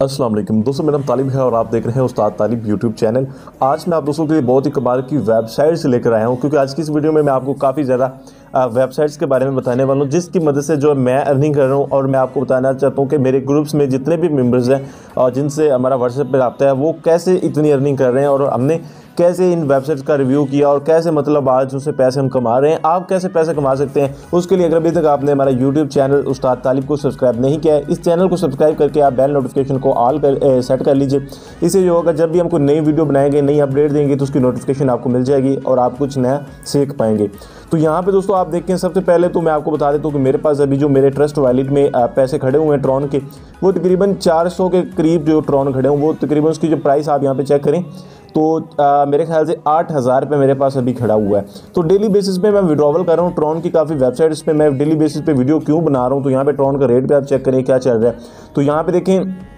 अस्सलाम वालेकुम। दोस्तों, मेरा नाम तालिब है और आप देख रहे हैं उस्ताद तालिब यूट्यूब चैनल। आज मैं आप दोस्तों के लिए बहुत ही कमाल की वेबसाइट्स लेकर आया हूँ, क्योंकि आज की इस वीडियो में मैं आपको काफ़ी ज़्यादा वेबसाइट्स के बारे में बताने वाला हूँ, जिसकी मदद से जो मैं अर्निंग कर रहा हूँ और मैं आपको बताना चाहता हूँ कि मेरे ग्रुप्स में जितने भी मेंबर्स हैं, और जिनसे हमारा व्हाट्सएप पर रबता है, वो कैसे इतनी अर्निंग कर रहे हैं और हमने कैसे इन वेबसाइट्स का रिव्यू किया और कैसे मतलब आज उनसे पैसे हम कमा रहे हैं? आप कैसे पैसे कमा सकते हैं? उसके लिए अगर अभी तक आपने हमारा यूट्यूब चैनल उस्ताद तालिब को सब्सक्राइब नहीं किया इस चैनल को सब्सक्राइब करके आप बेल नोटिफिकेशन को ऑल कर ए, सेट कर लीजिए। इससे जो होगा जब भी हमको नई वीडियो बनाएँगे नई अपडेट देंगे तो उसकी नोटिफिकेशन आपको मिल जाएगी और आप कुछ नया सीख पाएँगे। तो यहाँ पे दोस्तों आप देखें सबसे पहले तो मैं आपको बता देता हूँ कि मेरे पास अभी जो मेरे ट्रस्ट वैलेट में पैसे खड़े हुए हैं ट्रॉन के वो तकरीबन 400 के करीब जो ट्रॉन खड़े हैं वो तकरीबन उसकी जो प्राइस आप यहाँ पे चेक करें तो आ, मेरे ख्याल से आठ हज़ार रुपये मेरे पास अभी खड़ा हुआ है। तो डेली बेसिस पे मैं विड्रॉवल कर रहा हूँ। ट्रॉन की काफ़ी वेबसाइट्स पे मैं डेली बेसिस पे वीडियो क्यों बना रहा हूँ? तो यहाँ पे ट्रॉन का रेट भी आप चेक करें क्या चल रहा है। तो यहाँ पे देखें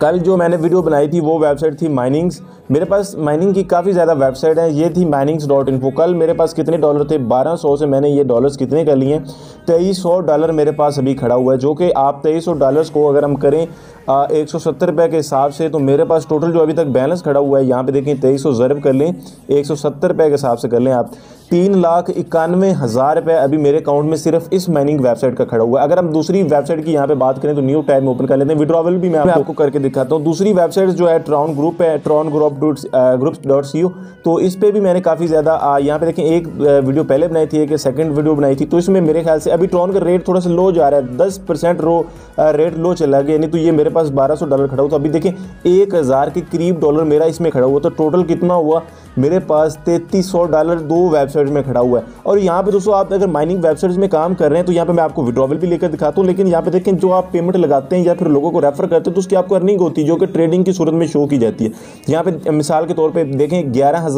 कल जो मैंने वीडियो बनाई थी वो वेबसाइट थी माइनिंग्स मेरे पास माइनिंग की काफ़ी ज़्यादा वेबसाइट है। ये थी माइनिंग्स डॉट इन्फो कल मेरे पास कितने डॉलर थे? 1200 से मैंने ये डॉलर्स कितने कर लिए तेईस सौ डॉलर मेरे पास अभी खड़ा हुआ है, जो कि आप तेईस सौ डॉलर्स को अगर हम करें एक सौ सत्तर रुपये के हिसाब से तो मेरे पास टोटल जो अभी तक बैलेंस खड़ा हुआ है, यहाँ पे देखें तेईस सौ ज़रब कर लें, एक सौ सत्तर रुपये के हिसाब से कर लें आप। तीन लाख इक्यानवे हज़ार रुपये अभी मेरे अकाउंट में सिर्फ़ इस माइनिंग वेबसाइट का खड़ा हुआ है। अगर हम दूसरी वेबसाइट की यहाँ पे बात करें तो न्यू टाइम ओपन कर लेते हैं। विड्रॉवल भी मैं आपको करके दिखाता हूँ। दूसरी वेबसाइट जो है ट्रॉन ग्रुप है Tron group group dot c तो इस पर भी मैंने काफ़ी ज़्यादा यहाँ पे देखें, एक वीडियो पहले बनाई थी, एक सेकंड वीडियो बनाई थी। तो इसमें मेरे ख्याल से अभी ट्रॉन का रेट थोड़ा सा लो जा रहा है। दस परसेंट रो रेट लो चला गया। यानी तो ये मेरे पास बारह डॉलर खड़ा हुआ तो अभी देखें, एक हज़ार के करीब डॉलर मेरा इसमें खड़ा हुआ। तो टोटल कितना हुआ? मेरे पास तैतीस सौ डॉलर दो वेबसाइट में खड़ा हुआ है। और यहाँ पे दोस्तों आप अगर माइनिंग वेबसाइट्स में काम कर रहे हैं तो यहाँ पे मैं आपको विड्रॉवल भी लेकर दिखाता हूँ, लेकिन यहाँ पे देखें, जो आप पेमेंट लगाते हैं या फिर लोगों को रेफर करते हैं तो उसकी आपको अर्निंग होती है, जो कि ट्रेडिंग की सूरत में शो की जाती है। यहाँ पे मिसाल के तौर पर देखें, ग्यारह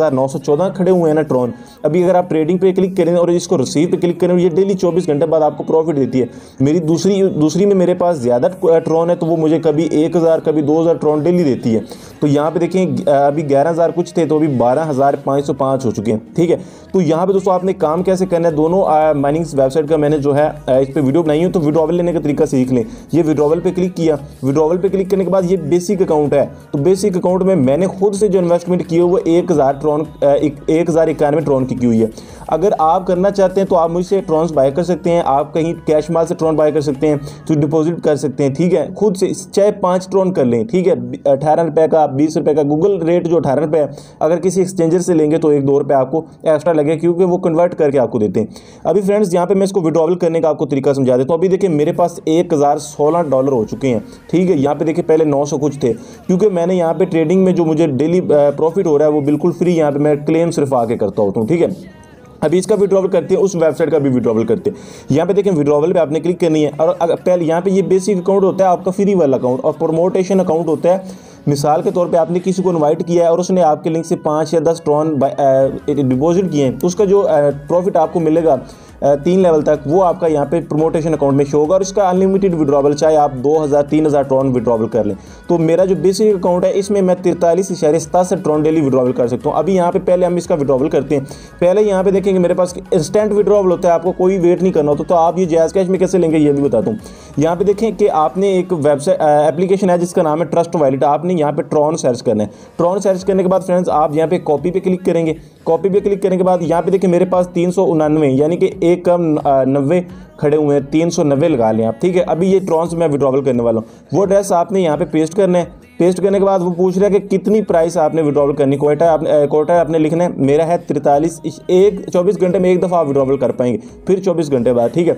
खड़े हुए हैं ना ट्रॉन अभी अगर आप ट्रेडिंग पे क्लिक करें और इसको रिसीव पे क्लिक करें ये डेली चौबीस घंटे बाद आपको प्रॉफिट देती है। मेरी दूसरी दूसरी में मेरे पास ज़्यादा ट्रॉन है तो वो मुझे कभी एक हज़ार, कभी दो हज़ार ट्रॉन डेली देती है। तो यहाँ पे देखें, अभी ग्यारह कुछ थे तो अभी बारह हज़ार पाँच सौ पाँच हो चुके हैं। ठीक है? तो यहाँ पे दोस्तों आपने काम कैसे करना है? दोनों माइनिंग वेबसाइट का मैंने जो है इस पर वीडियो बनाई हूँ तो विड्रॉवल लेने का तरीका सीख लें। ये विड्रॉवल पे क्लिक किया। विड्रॉवल पे क्लिक करने के बाद ये बेसिक अकाउंट है। तो बेसिक अकाउंट में मैंने खुद से जो इन्वेस्टमेंट की है, वो एक हज़ार ट्रॉन एक हज़ार इक्यानवे ट्रॉन की हुई है। अगर आप करना चाहते हैं तो आप मुझसे ट्रॉन्स बाय कर सकते हैं, आप कहीं कैश माल से ट्रॉन बाय कर सकते हैं तो डिपॉजिट कर सकते हैं, ठीक है? खुद से चाहे पाँच ट्रॉन कर लें, ठीक है? अठारह रुपये का, बीस रुपये का गूगल रेट जो अठारह रुपये है, अगर किसी एक्सचेंजर से लेंगे तो एक दो रुपये आपको एक्स्ट्रा लगे क्योंकि वो कन्वर्ट करके आपको देते हैं। अभी फ्रेंड्स यहाँ पर मैं इसको विड्रॉवल करने का आपको तरीका समझा देता हूँ। अभी देखिए, मेरे पास एक हज़ार सोलह डॉलर हो चुके हैं, ठीक है? यहाँ पर देखिए, पहले नौ सौ कुछ थे, क्योंकि मैंने यहाँ पर ट्रेडिंग में जो मुझे डेली प्रॉफिट हो रहा है, वो बिल्कुल फ्री यहाँ पर मैं क्लेम सिर्फ़ आके करता होता हूँ, ठीक है? अभी इसका विड्रॉवल करते हैं, उस वेबसाइट का भी विड्रॉवल करते हैं। यहाँ पे देखें विड्रॉवल पे आपने क्लिक करनी है। और पहले यहाँ पे ये बेसिक अकाउंट होता है, आपका फ्री वाला अकाउंट और प्रोमोटेशन अकाउंट होता है। मिसाल के तौर पे आपने किसी को इनवाइट किया है और उसने आपके लिंक से पाँच या दस ट्रॉन डिपॉजिट किए हैं, उसका जो प्रॉफिट आपको मिलेगा तीन लेवल तक वो आपका यहाँ पे प्रोमोटेशन अकाउंट में शो होगा और इसका अनलिमिटेड विड्रॉवल चाहे आप दो हज़ार, तीन हज़ार ट्रॉन विड्रॉवल कर लें। तो मेरा जो बेसिक अकाउंट है, इसमें मैं तिरतालीस इशारे सतासठ ट्रॉन डेली विड्रॉवल कर सकता हूँ। अभी यहाँ पे पहले हम इसका विड्रॉवल करते हैं। पहले यहाँ पे देखेंगे, मेरे पास इंस्टेंट विड्रॉवल होता है, आपको कोई वेट नहीं करना होता। तो आप ये जैज़ कैश में कैसे लेंगे, ये भी बताता हूँ। यहाँ पे देखें कि आपने एक वेबसाइट एप्लीकेशन है, जिसका नाम है ट्रस्ट वैलिट आपने यहाँ पे ट्रॉन सर्च करना है। ट्रॉन सर्च करने के बाद फ्रेंड्स आप यहाँ पे कॉपी पे क्लिक करेंगे। कॉपी पे क्लिक करने के बाद यहाँ पे देखिए मेरे पास तीन सौ उनानवे, यानी कि एक कम नब्बे खड़े हुए हैं, तीन सौ नब्बे लगा लें आप, ठीक है? अभी ये ट्रॉन्स मैं विड्रॉवल करने वाला हूँ। वो ड्रेस आपने यहाँ पे पेस्ट करना है। पेस्ट करने के बाद वो पूछ रहा है कि कितनी प्राइस आपने विड्रॉवल करनी? कोटा आपने कोटा आपने लिखना है। मेरा है तिरतालीस एक, चौबीस घंटे में एक दफ़ा आप विड्रॉवल कर पाएँगे। फिर चौबीस घंटे बाद, ठीक है?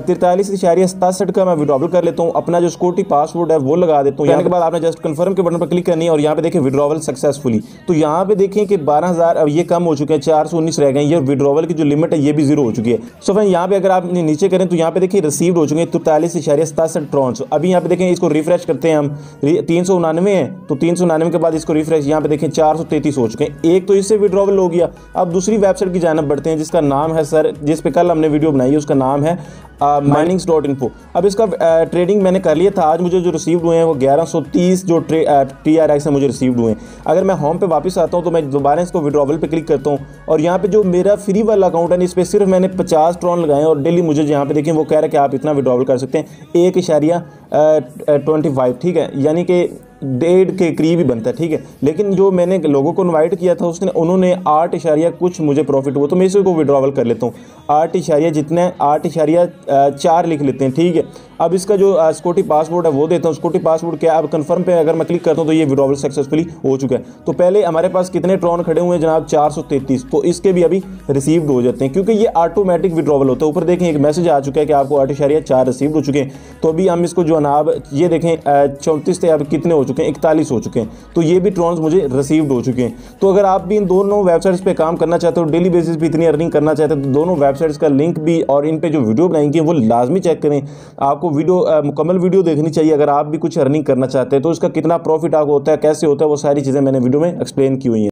तिरतालीस इशारिया सतासठ का मैं विड्रॉवल कर लेता हूँ। अपना जो सिक्योरिटी पासवर्ड है, वो लगा देता हूँ। यहाँ के बाद आपने जस्ट कन्फर्म के बटन पर क्लिक करनी है और यहाँ पे देखें विड्रॉवल सक्सेसफुली तो यहाँ पे देखें कि बारह अब ये कम हो चुके हैं, चार सौ उन्नीस रह गए ये विड्रॉवल की जो लिमिट है, ये भी ज़ीरो हो चुकी है। सो फ्रेंड यहाँ पे अगर आप नीचे करें तो यहाँ पे देखिए रिसीव हो चुके हैं तिरतालीस इशारिया सतासठ ट्रॉन्स अभी यहाँ पे देखें इसको रिफ्रेश करते हैं हम। तीन सौ है तो तीन सौ निन्यानवे के बाद इसको रिफ्रेश यहाँ पे देखें चार सौ तैंतीस हो चुके हैं। एक तो इससे विड्रॉवल हो गया। अब दूसरी वेबसाइट की जानब बढ़ते हैं जिसका नाम है सर जिस पे कल हमने वीडियो बनाई है उसका नाम है माइनिंग्स डॉट इन्फो अब इसका ट्रेडिंग मैंने कर लिया था आज मुझे जो रिसीव हुए हैं वो ग्यारह सौ तीस जो टी आर एक्स है मुझे रिसीव हुए हैं। अगर मैं होम पे वापस आता हूँ तो मैं दोबारा इसको विड्रॉवल पे क्लिक करता हूँ। और यहाँ पे जो मेरा फ्री वाला अकाउंट है इस पर सिर्फ़ मैंने पचास ट्रॉन लगाए और डेली मुझे यहाँ पे देखें वो कह रहा है कि आप इतना विड्रॉवल कर सकते हैं। एक इशारिया ट्वेंटी फाइव ठीक है? यानी कि डेढ़ के करीब ही बनता है, ठीक है? लेकिन जो मैंने लोगों को इनवाइट किया था उसने, उन्होंने आठ इशारिया कुछ मुझे प्रॉफिट हुआ तो मैं इसी को विड्रॉवल कर लेता हूँ। आठ इशारिया जितने, आठ इशारिया चार लिख लेते हैं, ठीक है? अब इसका जो स्कोटी पासवर्ड है, वो देता हूँ। स्कोटी पासवर्ड क्या अब कन्फर्म पे अगर मैं क्लिक करता हूँ तो ये विड्रॉवल सक्सेसफुली हो चुका है। तो पहले हमारे पास कितने ट्रॉन खड़े हुए हैं जनाब? चार सौ तैंतीस। तो इसके भी अभी रिसीव्ड हो जाते हैं, क्योंकि ये ऑटोमेटिक विड्रॉवल होता है। ऊपर देखें, एक मैसेज आ चुका है कि आपको आठ इशारिया चार रिसीव हो चुके हैं। तो अभी हम इसको जो अनाब, ये देखें चौंतीस थे अब कितने हो चुके हैं? इकतालीस हो चुके हैं। तो ये भी ट्रॉन्स मुझे रिसीव्ड हो चुके हैं। तो अगर आप भी इन दोनों वेबसाइट्स पे काम करना चाहते हो डेली बेसिस पे इतनी अर्निंग करना चाहते हो तो दोनों वेबसाइट्स का लिंक भी और इन पे जो वीडियो बनाएँगे वो लाजमी चेक करें। आपको वीडियो मुकम्मल वीडियो देखनी चाहिए, अगर आप भी कुछ अर्निंग करना चाहते हैं तो इसका कितना प्रॉफिट आपको होता है, कैसे होता है, वो सारी चीज़ें मैंने वीडियो में एक्सप्लेन की हुई हैं।